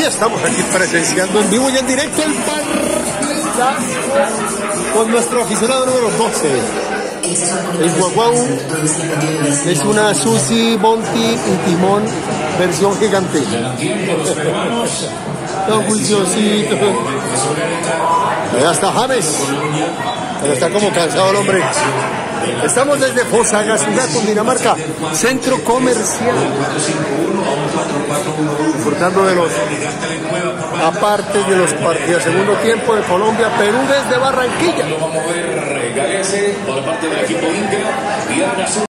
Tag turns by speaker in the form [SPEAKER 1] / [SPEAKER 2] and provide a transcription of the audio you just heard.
[SPEAKER 1] Y estamos aquí presenciando en vivo y en directo el partidazo con nuestro aficionado número 12. El guaguau es una Susi, Bonti y Timón versión gigante. Don Juiciosito. Allá está James. Pero está como cansado el hombre. Estamos desde Fosaga, ciudad Cundinamarca, centro comercial. Disfrutando de los aparte de los partidos segundo tiempo de Colombia, Perú desde Barranquilla.